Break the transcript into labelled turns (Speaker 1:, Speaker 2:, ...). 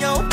Speaker 1: your